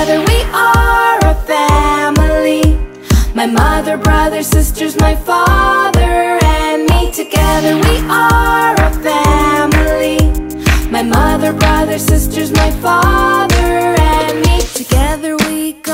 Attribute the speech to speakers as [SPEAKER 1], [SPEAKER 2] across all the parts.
[SPEAKER 1] together we are a family. My mother, brother, sisters, my father and me Together we are a family. My mother, brother, sisters, my father and me Together we go.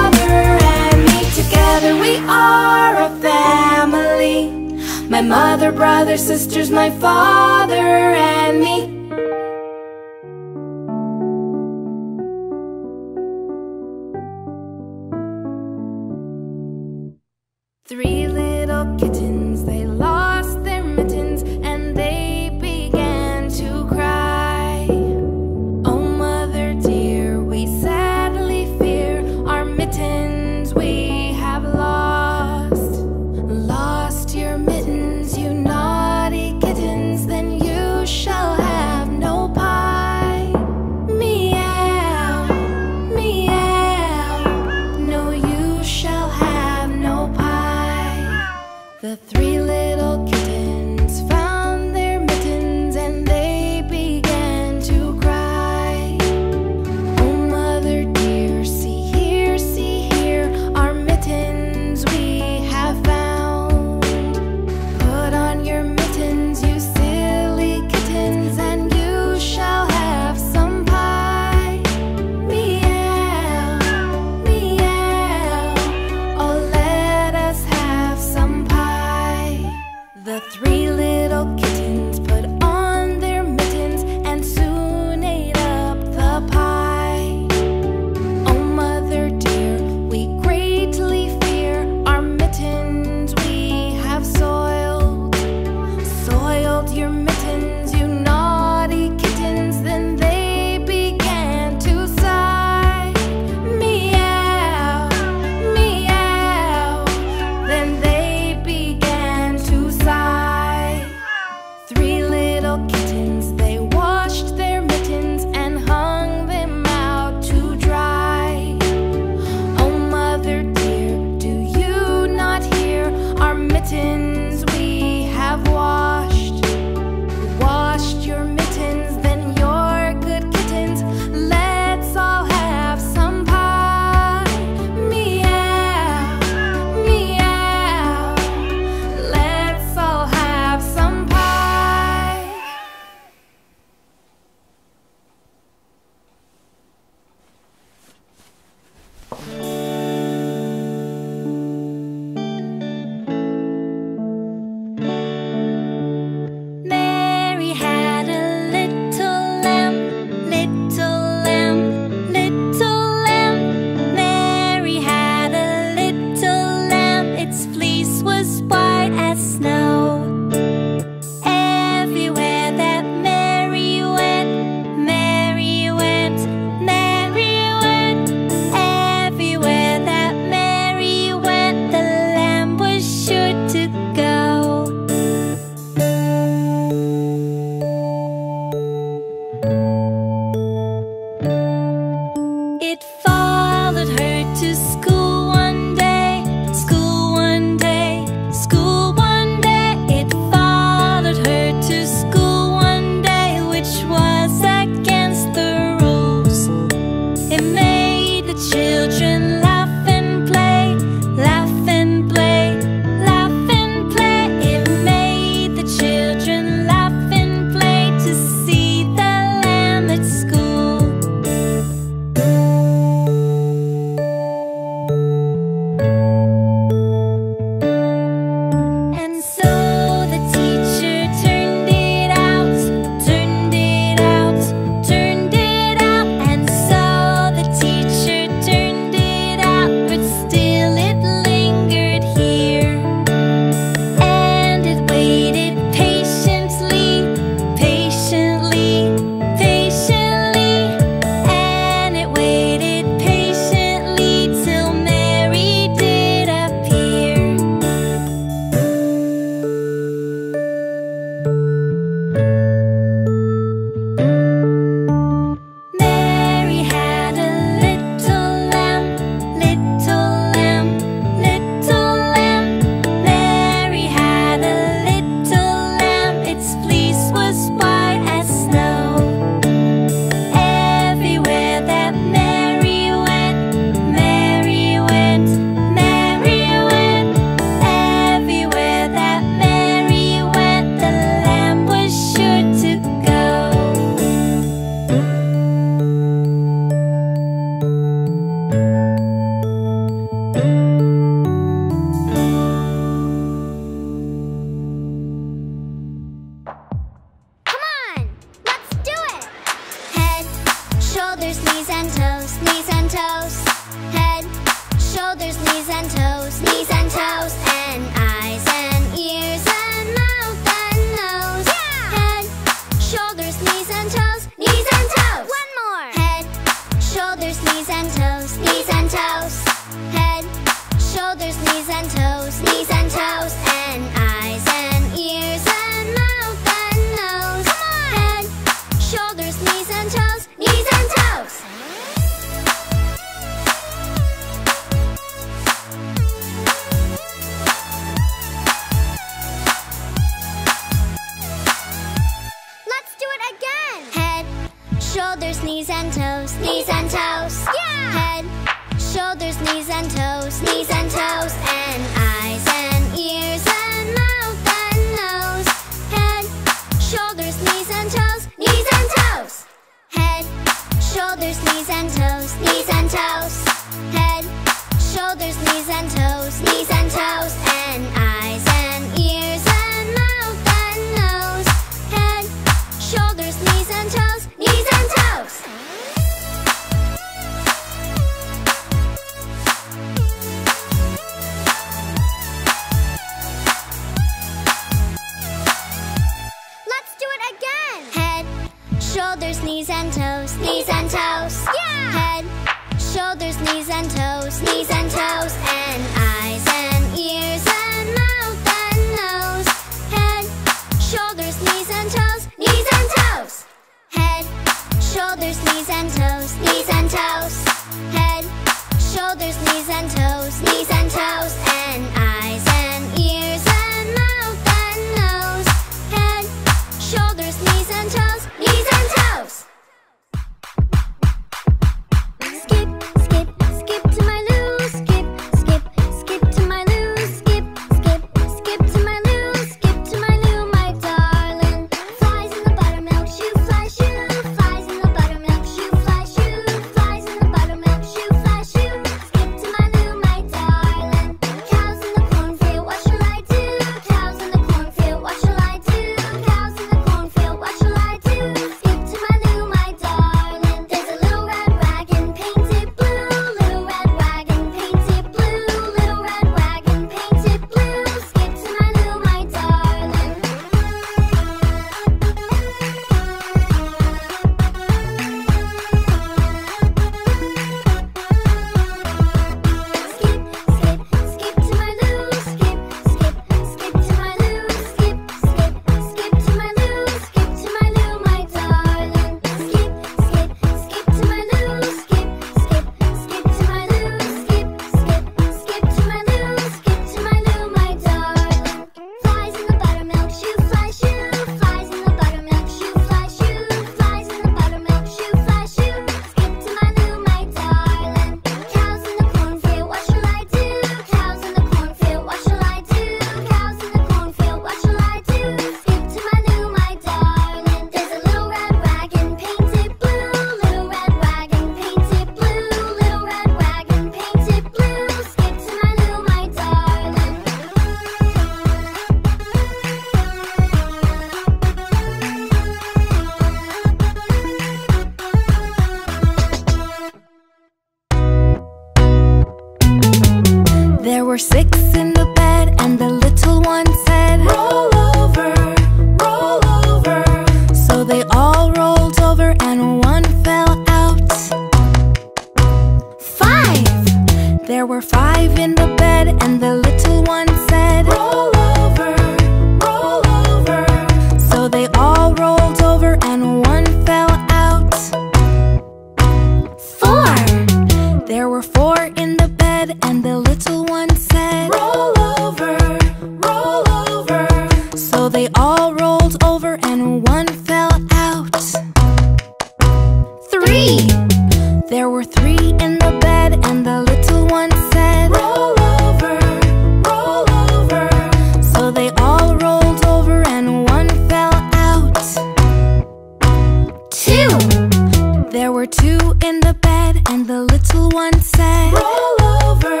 [SPEAKER 1] two in the bed and the little one said Roll over,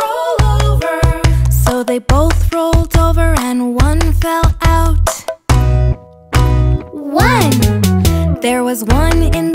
[SPEAKER 1] roll over So they both rolled over and one fell out One! There was one in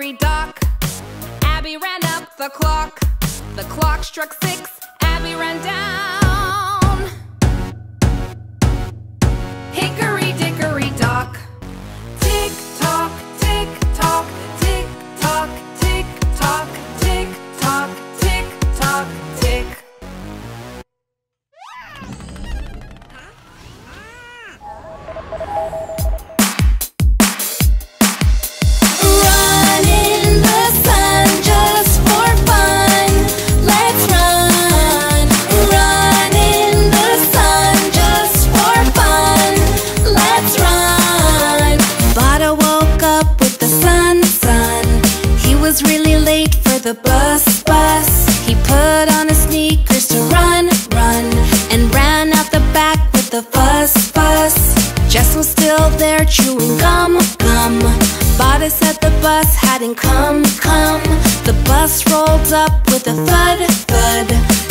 [SPEAKER 1] hurry, Doc. Abby ran up the clock. The clock struck six. Abby ran down. Hickory did.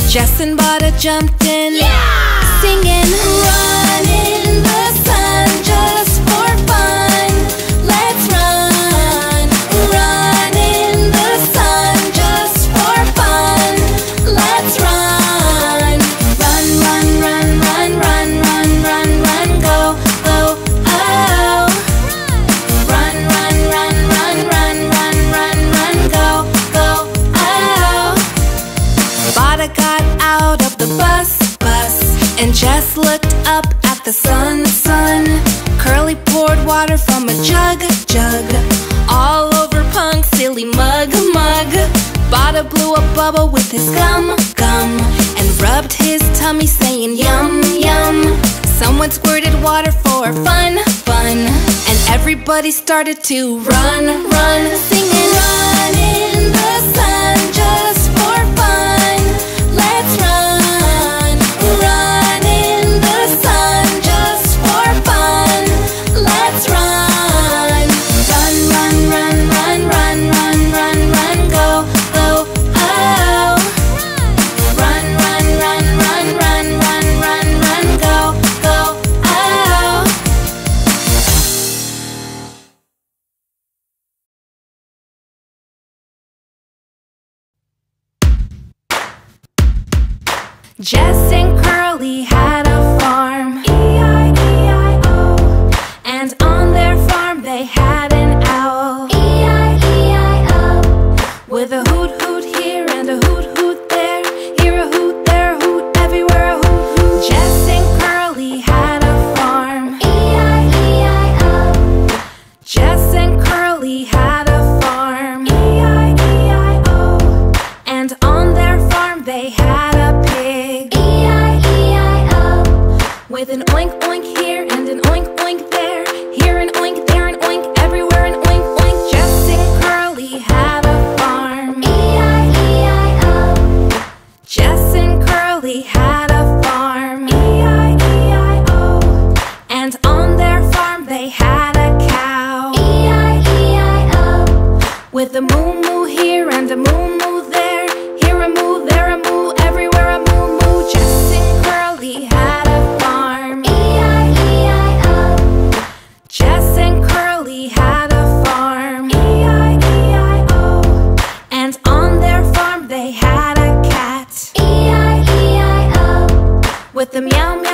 [SPEAKER 1] Justin Butter jumped in. Yeah! Someone squirted water for fun, fun. And everybody started to run, run Singing run. with
[SPEAKER 2] them yum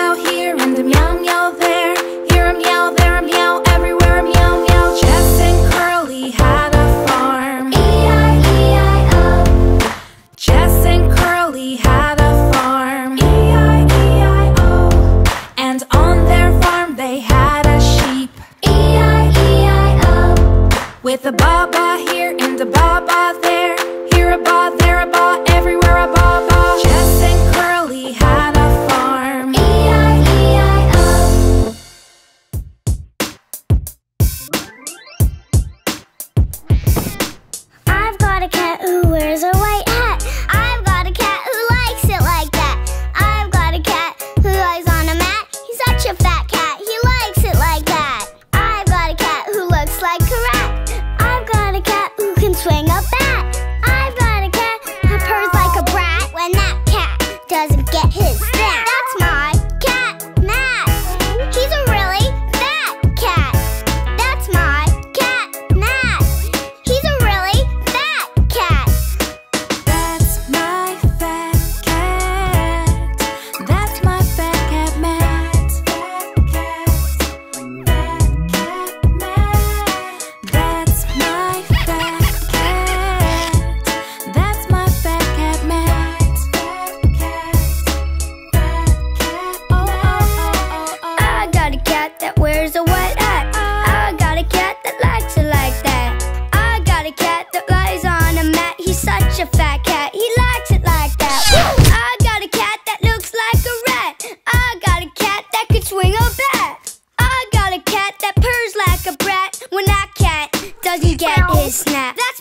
[SPEAKER 2] that purrs like a brat when that cat doesn't get his snap. That's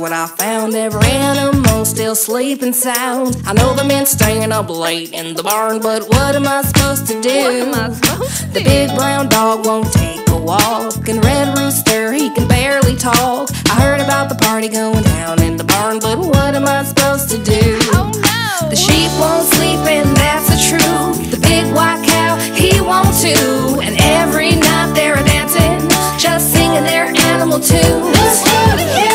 [SPEAKER 1] what I found. Every animal still sleeping sound. I know the men staying up late in the barn, but what am I supposed to do? Supposed to the do? big brown dog won't take a walk, and red rooster he can barely talk. I heard about the party going down in the barn, but what am I supposed to do?
[SPEAKER 3] Oh no!
[SPEAKER 1] The sheep won't sleep, and that's the truth. The big white cow he won't too, and every night they're dancing, just singing their animal tunes.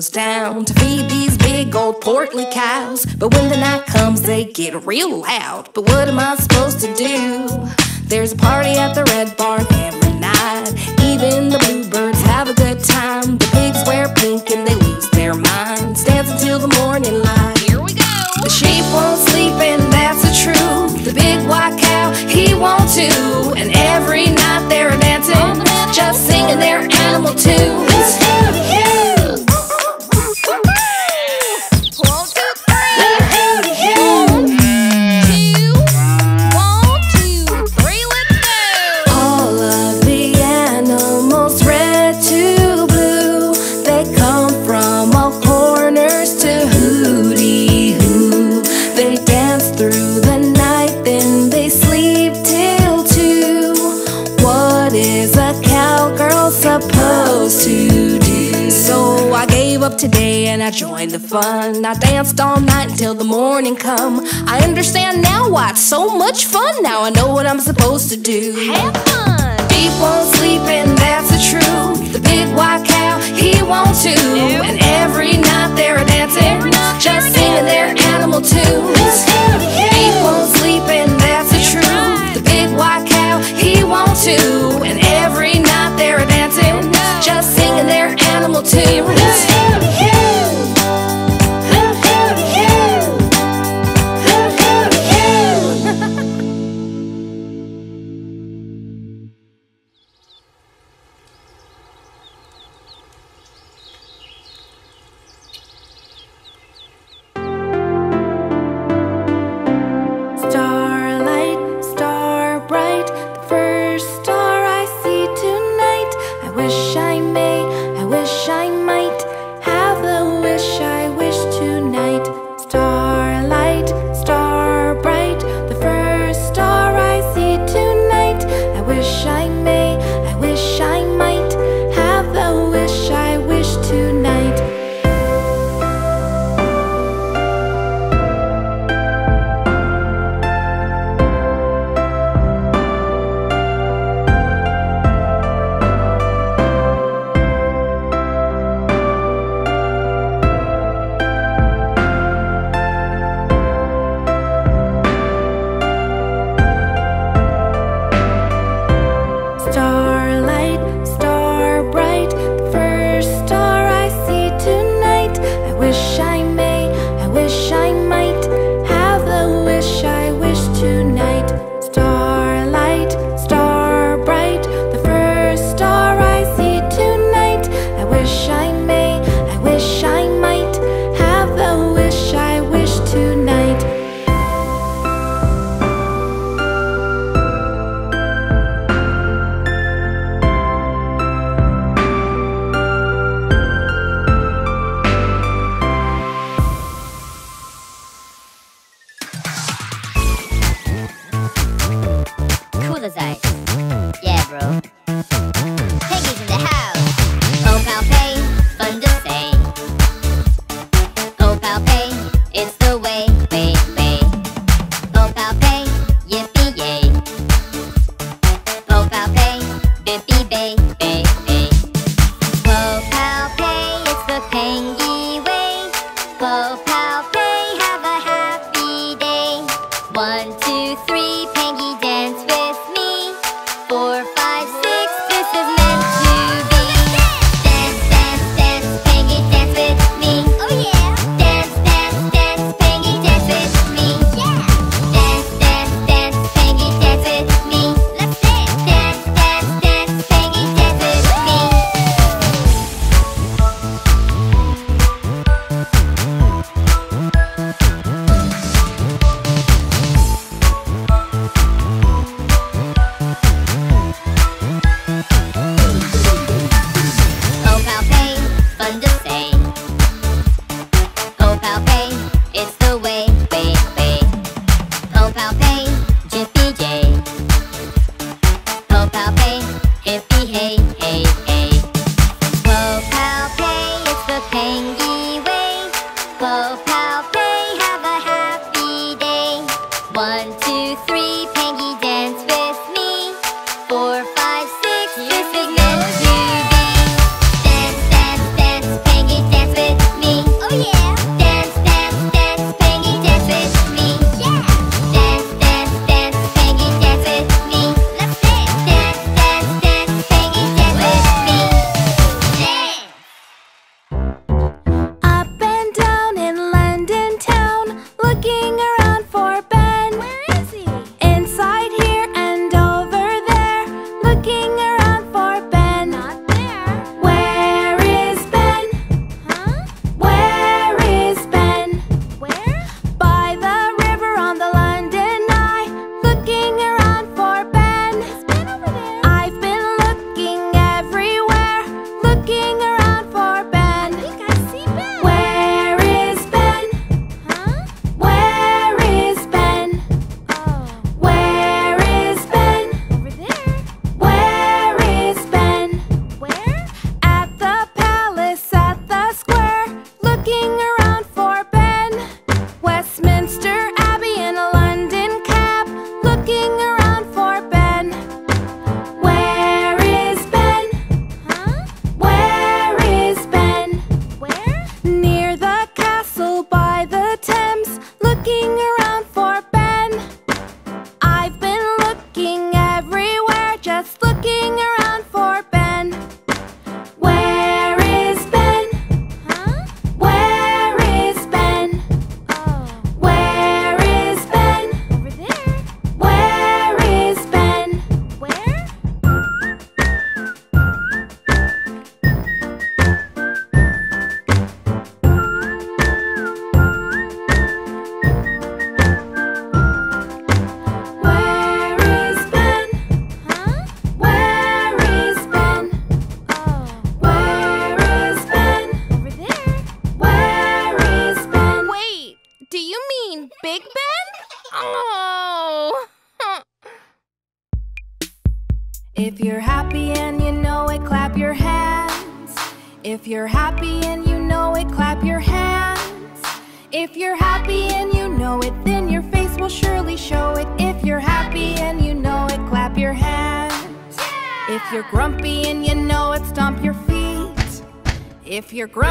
[SPEAKER 1] goes down to feed these big old portly cows. But when the night comes, they get real loud. But what am I supposed to do? There's a party at the Red Barn every night. Even the bluebirds have a good time. The pigs wear pink and they lose their minds. Dance until the morning light.
[SPEAKER 3] Here we go.
[SPEAKER 1] The sheep won't sleep and that's the truth. The big white cow, he won't too. And every night they're dancing, just singing their animal
[SPEAKER 4] tune.
[SPEAKER 1] If you're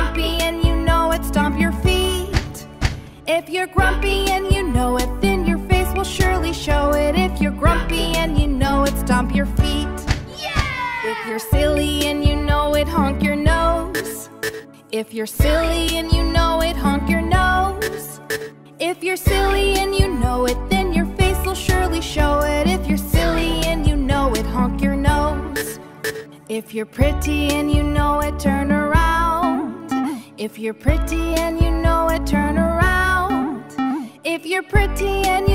[SPEAKER 1] you're pretty and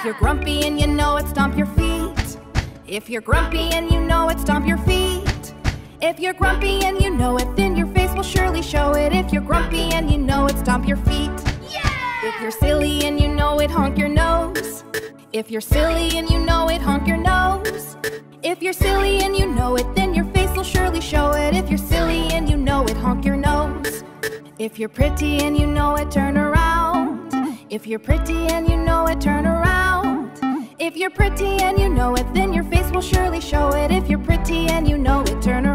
[SPEAKER 1] If you're grumpy and you know it, stomp your feet. If you're grumpy and you know it, stomp your feet. If you're grumpy and you know it, then your face will surely show it. If you're grumpy and you know it, stomp your feet. Yeah! If you're silly and you know it, honk your nose. If you're silly and you know it, honk your nose. If you're
[SPEAKER 2] silly and you know it, then your face will surely show it. If you're silly and you know it, honk your nose. If you're pretty and you know it, turn around. If you're pretty and you know it, turn around. If you're pretty and you know it, then your face will surely show it. If you're pretty and you know it, turn around.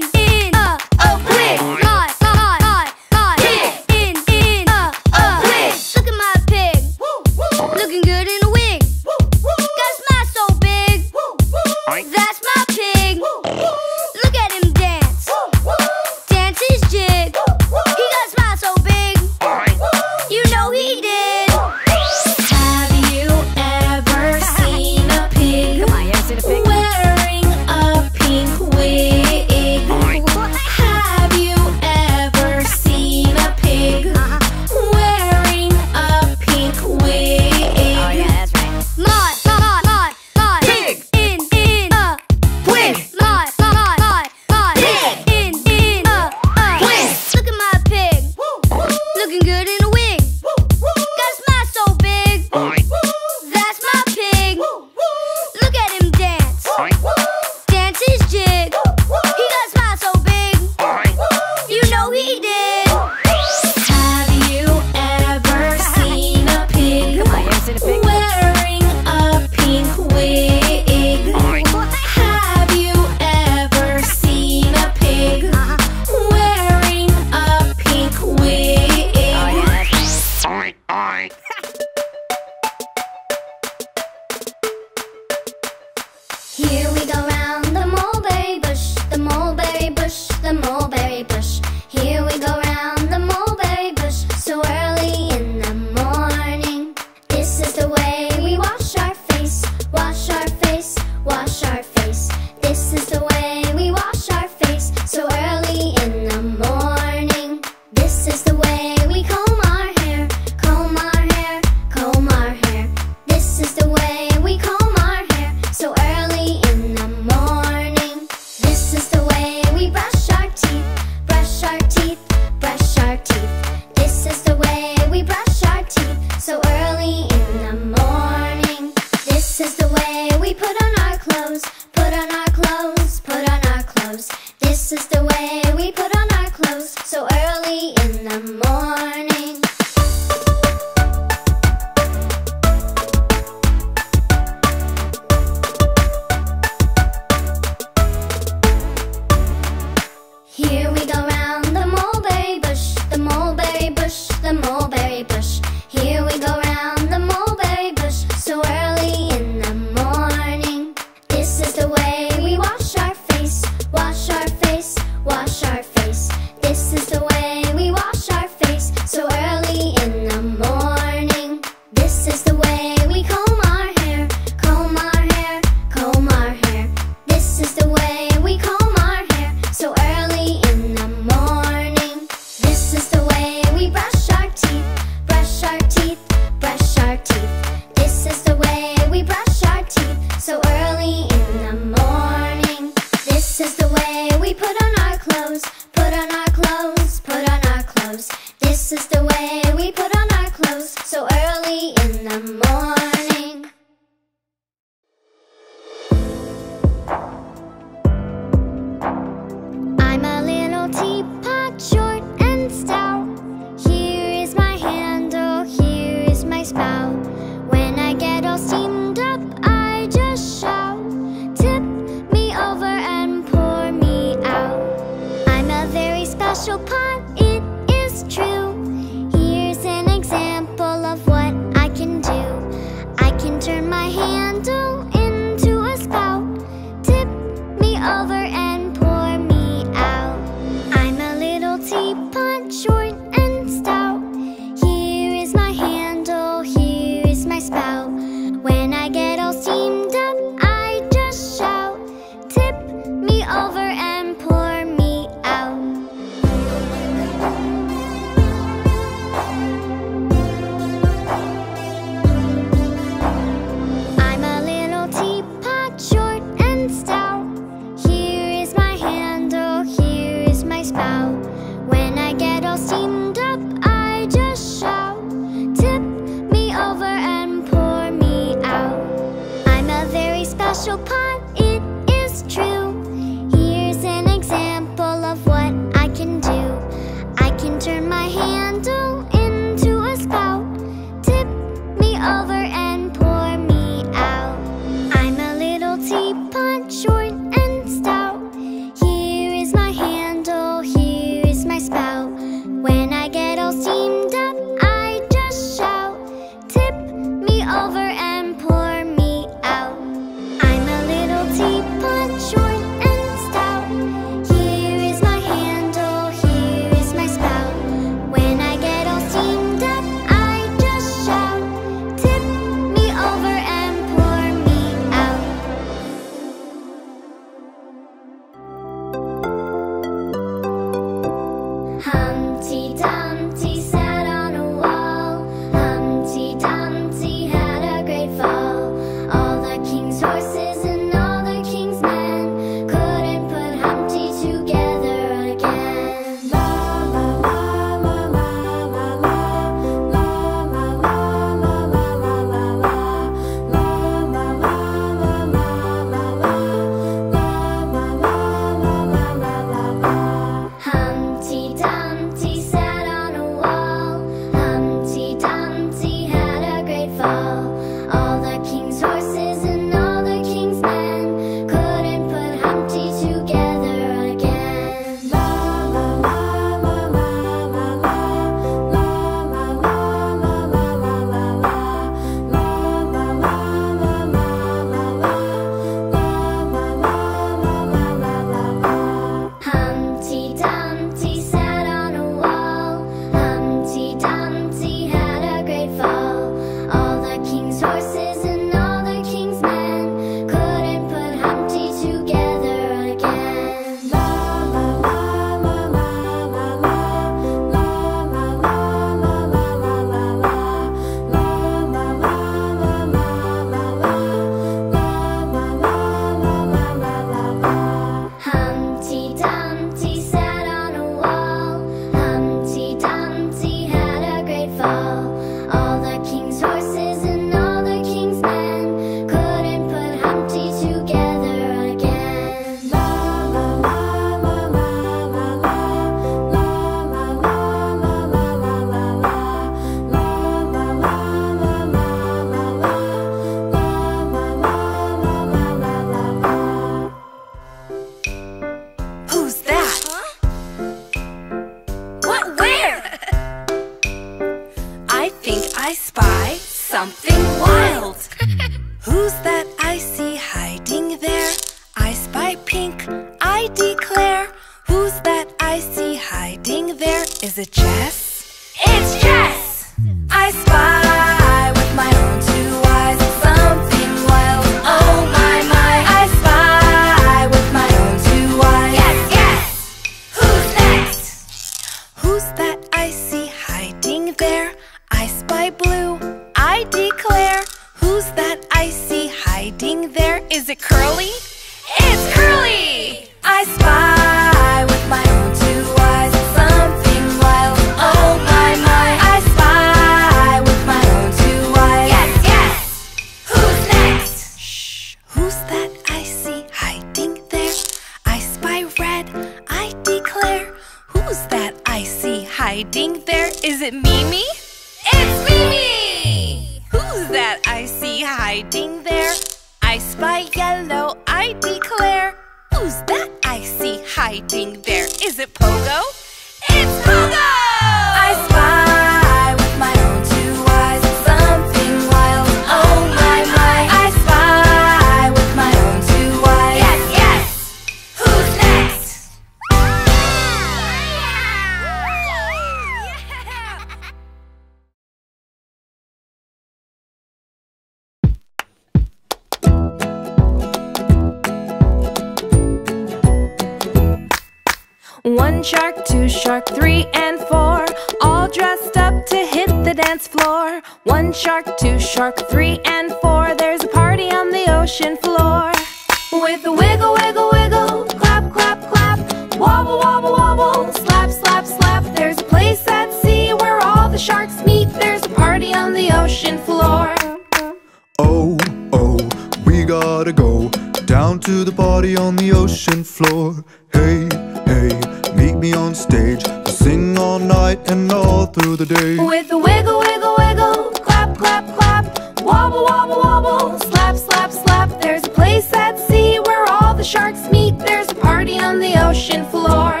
[SPEAKER 3] To the party on the ocean floor.
[SPEAKER 5] Hey, hey, meet me on stage. We'll sing all night and all through the day.
[SPEAKER 6] With a wiggle, wiggle, wiggle, clap, clap, clap, wobble, wobble, wobble, slap, slap, slap. There's a place at sea where all the sharks meet. There's a party on the ocean floor.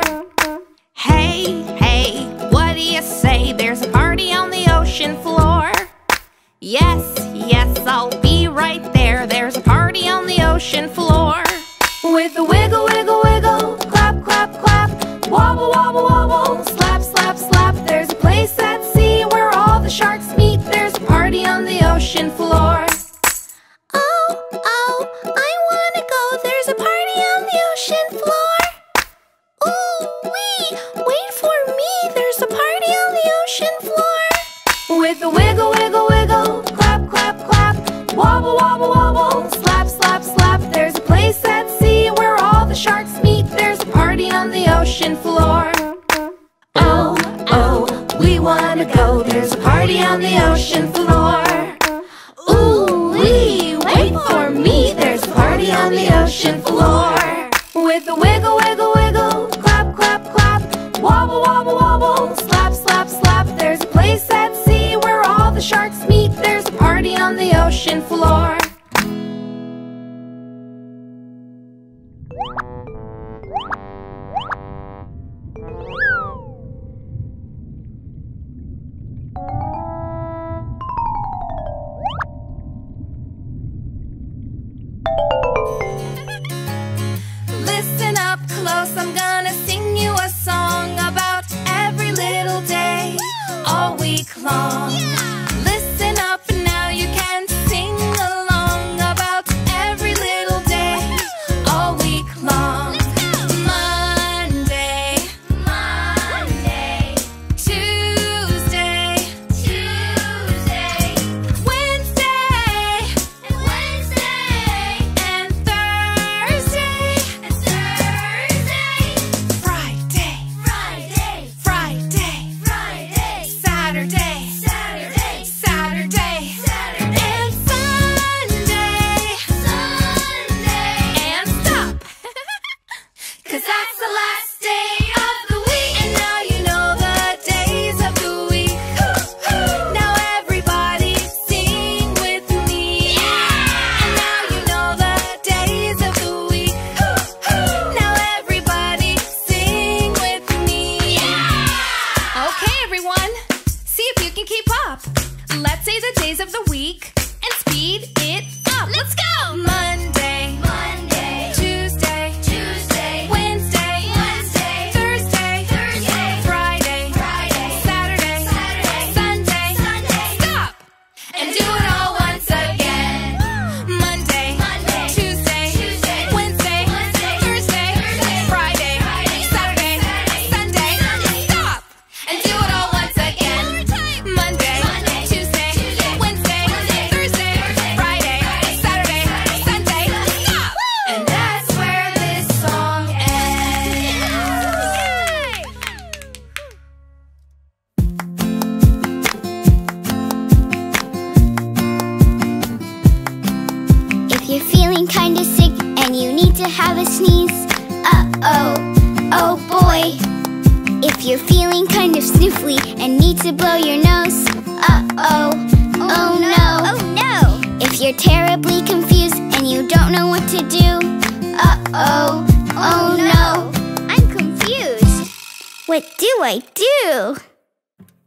[SPEAKER 1] Hey, hey, what do you say? There's a party on the ocean floor. Yes, yes, I'll be right there. There's a party on the ocean floor.
[SPEAKER 6] With a wiggle, wiggle, wiggle, clap, clap, clap, wobble, wobble, wobble, ocean floor.
[SPEAKER 2] Oh, oh,
[SPEAKER 6] we wanna go. There's a party on the ocean floor. Ooh, wee, wait for me. There's a party on the ocean floor. With a wiggle, wiggle, wiggle, clap, clap, clap, wobble, wobble, wobble, slap, slap, slap. There's a place at sea where all the sharks meet. There's a party on the ocean floor.
[SPEAKER 1] Long. Listen If
[SPEAKER 2] you're feeling kind of sniffly and need to blow your nose, uh oh, oh no, oh no. If you're terribly confused and you don't know what to do, uh oh, oh no. I'm confused. What do I do?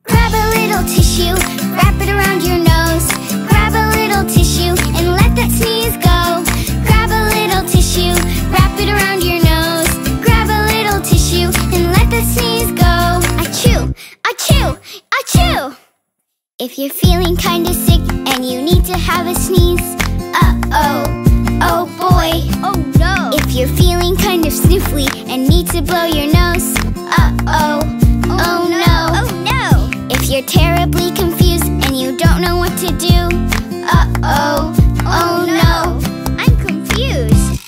[SPEAKER 2] Grab a little tissue, wrap it around your nose. Grab a little tissue and let that sneeze go. Grab a little tissue, wrap it around your nose. Grab a little tissue and let that sneeze go. Achoo. If you're feeling kinda sick and you need to have a sneeze, uh oh, oh boy. Oh no. If you're feeling kind of sniffly and need to blow your nose, uh oh, oh no. Oh no. If you're terribly confused and you don't know what to do, uh oh, oh no. I'm confused.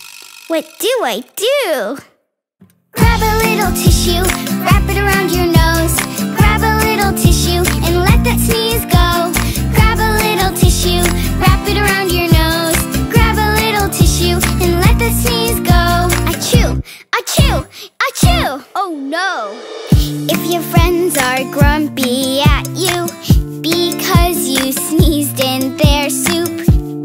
[SPEAKER 2] What do I do? Grab a little tissue, wrap it around your nose. Grab a little tissue and let that sneeze, go. Grab a little tissue, wrap it around your nose. Grab a little tissue and let the sneeze go. Oh no! If your friends are grumpy at you Because you sneezed in their soup.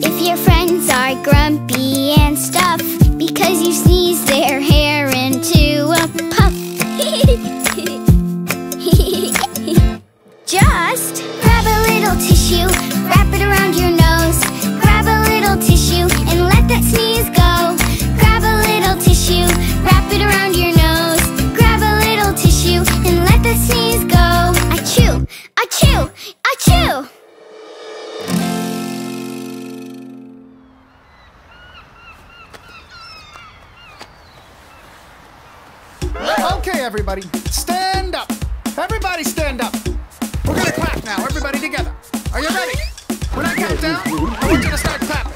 [SPEAKER 2] If your friends are grumpy and stuff Because you sneezed their hair into a puff. Just grab a little tissue, wrap it around your nose. Grab a little tissue and let that sneeze go. Grab a little tissue, wrap it around your nose. Grab a little tissue and let that sneeze go. Achoo, achoo, achoo.
[SPEAKER 7] Okay, everybody, stand up. Everybody stand up. Are you ready? When I count down, I want you to start clapping.